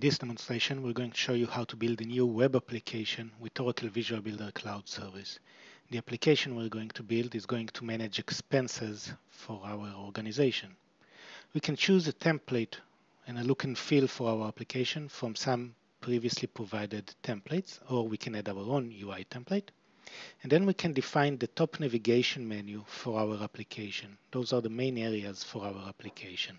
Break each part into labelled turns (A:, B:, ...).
A: In this demonstration, we're going to show you how to build a new web application with Oracle Visual Builder Cloud Service. The application we're going to build is going to manage expenses for our organization. We can choose a template and a look and feel for our application from some previously provided templates, or we can add our own UI template. And then we can define the top navigation menu for our application. Those are the main areas for our application.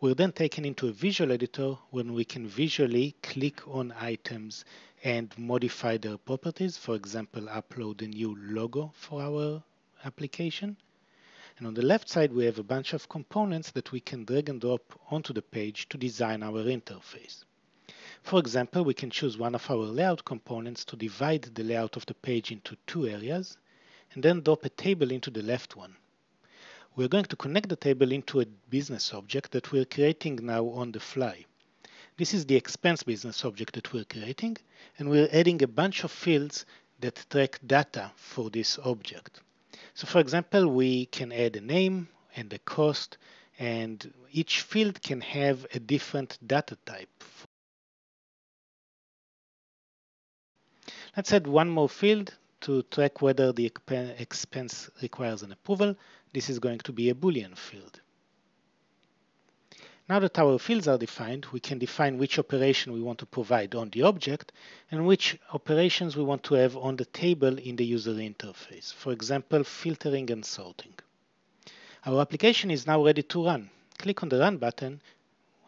A: We're then taken into a visual editor when we can visually click on items and modify their properties. For example, upload a new logo for our application. And on the left side, we have a bunch of components that we can drag and drop onto the page to design our interface. For example, we can choose one of our layout components to divide the layout of the page into two areas, and then drop a table into the left one. We're going to connect the table into a business object that we're creating now on the fly. This is the expense business object that we're creating, and we're adding a bunch of fields that track data for this object. So for example, we can add a name and a cost, and each field can have a different data type. Let's add one more field to track whether the expense requires an approval. This is going to be a Boolean field. Now that our fields are defined, we can define which operation we want to provide on the object and which operations we want to have on the table in the user interface. For example, filtering and sorting. Our application is now ready to run. Click on the Run button,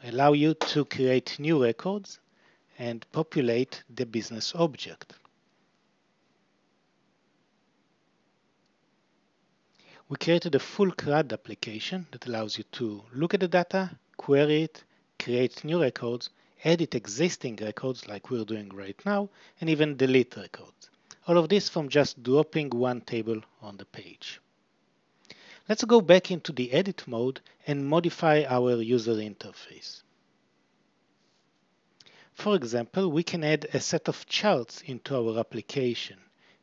A: allow you to create new records and populate the business object. We created a full CRUD application that allows you to look at the data, query it, create new records, edit existing records like we're doing right now, and even delete records. All of this from just dropping one table on the page. Let's go back into the edit mode and modify our user interface. For example, we can add a set of charts into our application.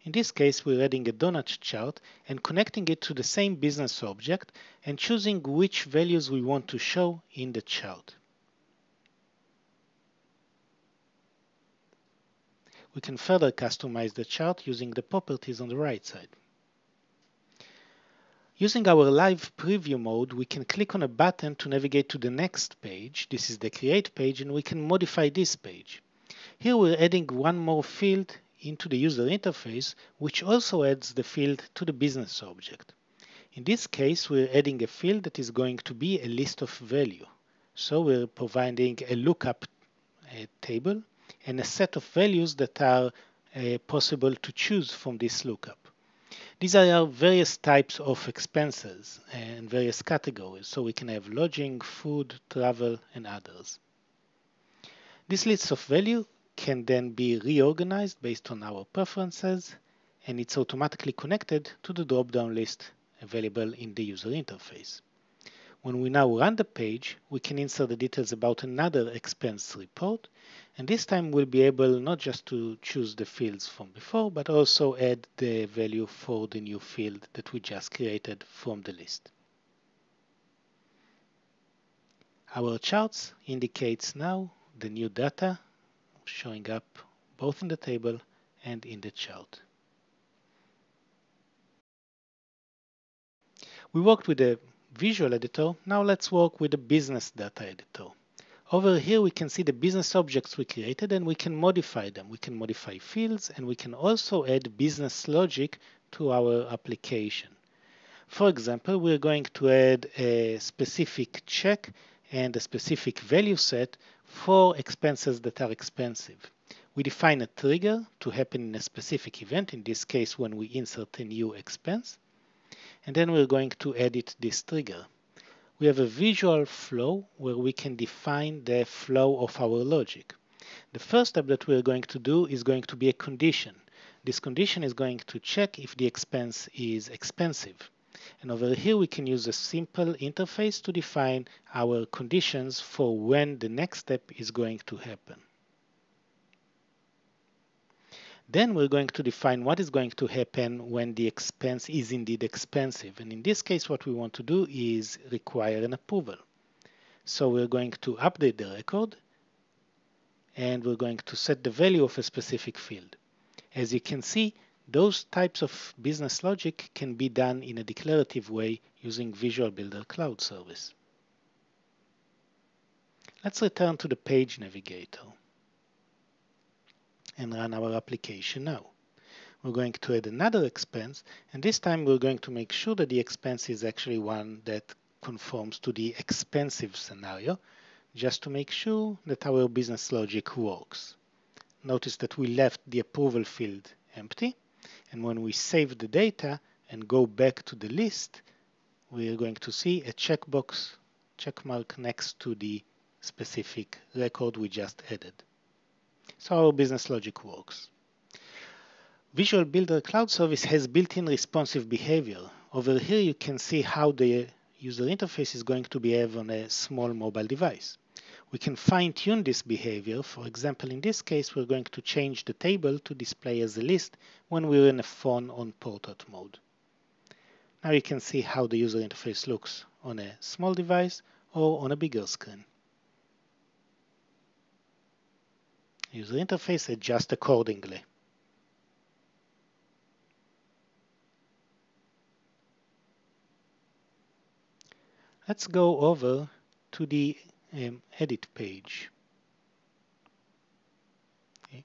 A: In this case, we're adding a donut chart and connecting it to the same business object and choosing which values we want to show in the chart. We can further customize the chart using the properties on the right side. Using our live preview mode, we can click on a button to navigate to the next page. This is the create page and we can modify this page. Here we're adding one more field into the user interface, which also adds the field to the business object. In this case, we're adding a field that is going to be a list of value. So we're providing a lookup table and a set of values that are uh, possible to choose from this lookup. These are various types of expenses and various categories. So we can have lodging, food, travel, and others. This list of value can then be reorganized based on our preferences and it's automatically connected to the drop-down list available in the user interface. When we now run the page, we can insert the details about another expense report, and this time we'll be able not just to choose the fields from before, but also add the value for the new field that we just created from the list. Our charts indicates now the new data showing up both in the table and in the chart. We worked with the visual editor, now let's work with the business data editor. Over here we can see the business objects we created and we can modify them. We can modify fields and we can also add business logic to our application. For example, we're going to add a specific check and a specific value set for expenses that are expensive. We define a trigger to happen in a specific event, in this case when we insert a new expense, and then we're going to edit this trigger. We have a visual flow where we can define the flow of our logic. The first step that we're going to do is going to be a condition. This condition is going to check if the expense is expensive. And over here, we can use a simple interface to define our conditions for when the next step is going to happen. Then we're going to define what is going to happen when the expense is indeed expensive. And in this case, what we want to do is require an approval. So we're going to update the record and we're going to set the value of a specific field. As you can see, those types of business logic can be done in a declarative way using Visual Builder Cloud Service. Let's return to the page navigator and run our application now. We're going to add another expense and this time we're going to make sure that the expense is actually one that conforms to the expensive scenario just to make sure that our business logic works. Notice that we left the approval field empty and when we save the data and go back to the list, we are going to see a checkbox checkmark next to the specific record we just added. So our business logic works. Visual Builder Cloud Service has built-in responsive behavior. Over here you can see how the user interface is going to behave on a small mobile device. We can fine-tune this behavior. For example, in this case, we're going to change the table to display as a list when we're in a phone on portrait mode. Now you can see how the user interface looks on a small device or on a bigger screen. User interface adjust accordingly. Let's go over to the um, edit page. Okay.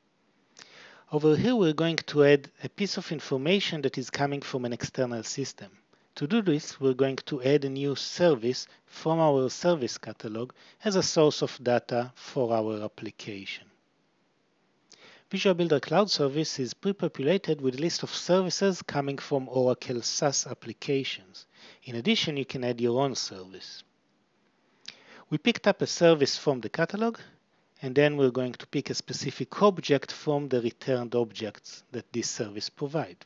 A: Over here we're going to add a piece of information that is coming from an external system. To do this, we're going to add a new service from our service catalog as a source of data for our application. Visual Builder Cloud Service is pre-populated with a list of services coming from Oracle SaaS applications. In addition, you can add your own service. We picked up a service from the catalog, and then we're going to pick a specific object from the returned objects that this service provide.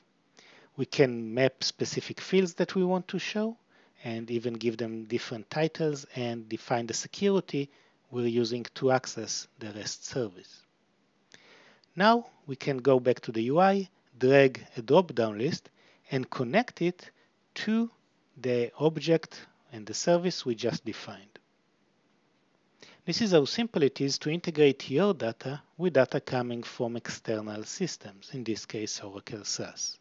A: We can map specific fields that we want to show, and even give them different titles and define the security we're using to access the REST service. Now we can go back to the UI, drag a drop-down list, and connect it to the object and the service we just defined. This is how simple it is to integrate your data with data coming from external systems, in this case Oracle SaaS.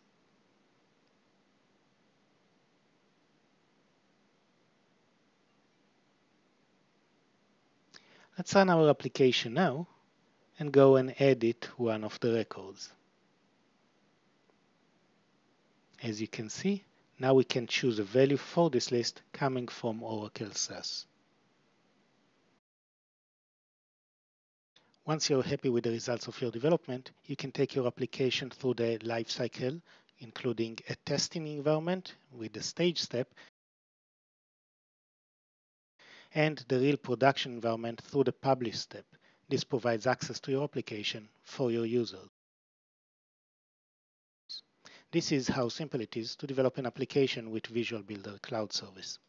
A: Let's run our application now and go and edit one of the records. As you can see, now we can choose a value for this list coming from Oracle SaaS. Once you're happy with the results of your development, you can take your application through the lifecycle, including a testing environment with the stage step and the real production environment through the publish step. This provides access to your application for your users. This is how simple it is to develop an application with Visual Builder Cloud Service.